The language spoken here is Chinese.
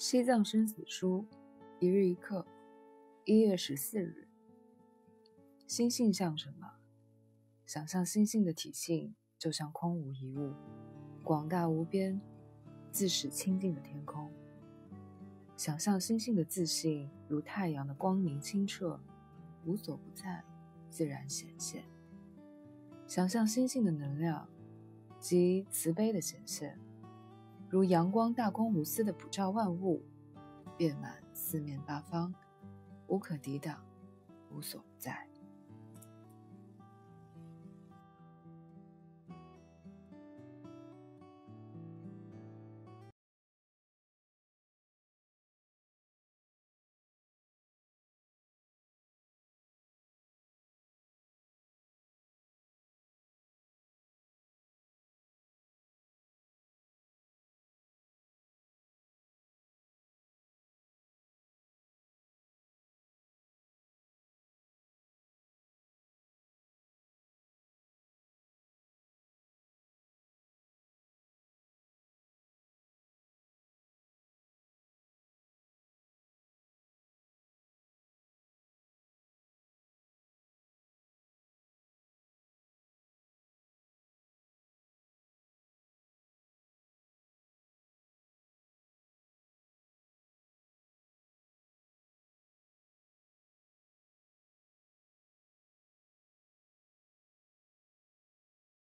西藏生死书，一日一课，一月十四日。心性像什么？想象心性的体性，就像空无一物，广大无边，自始清净的天空。想象心性的自信，如太阳的光明清澈，无所不在，自然显现。想象心性的能量，即慈悲的显现。如阳光大公无私的普照万物，遍满四面八方，无可抵挡，无所不在。